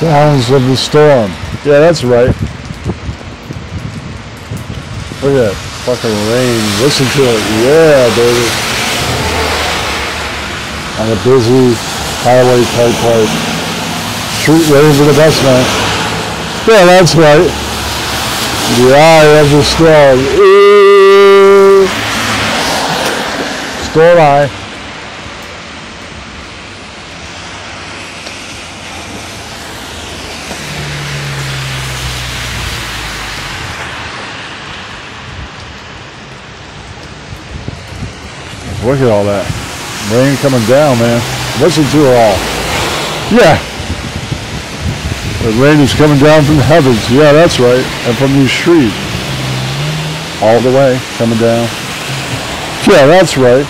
Sounds of the storm. Yeah, that's right. Look at that fucking rain. Listen to it. Yeah, baby. On a busy highway type place. Street rain for the best man. Yeah, that's right. The eye of the storm. Ooh. Storm eye. Look at all that. Rain coming down, man. Listen to it all. Yeah. The rain is coming down from the heavens. Yeah, that's right. And from these trees. All the way, coming down. Yeah, that's right.